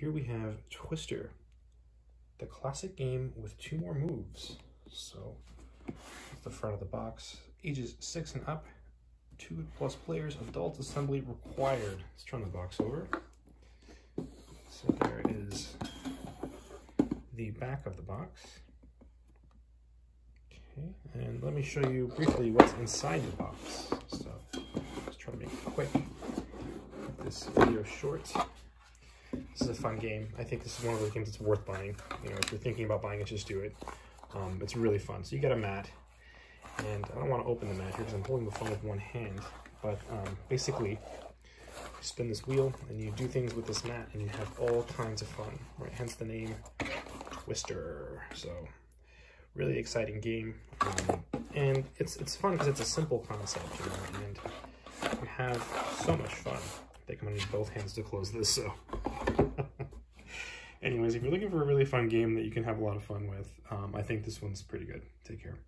here we have Twister, the classic game with two more moves. So, the front of the box, ages six and up, two plus players, adult assembly required. Let's turn the box over. So there is the back of the box. Okay, and let me show you briefly what's inside the box. So let's try to make it quick. This video short. This is a fun game. I think this is one of those games that's worth buying. You know, if you're thinking about buying it, just do it. Um, it's really fun. So you get a mat, and I don't want to open the mat here because I'm holding the phone with one hand. But um, basically, you spin this wheel and you do things with this mat, and you have all kinds of fun. Right? Hence the name Twister. So really exciting game, um, and it's it's fun because it's a simple concept, you know, and you have so much fun. I think I'm gonna need both hands to close this. So. Anyways, if you're looking for a really fun game that you can have a lot of fun with, um, I think this one's pretty good. Take care.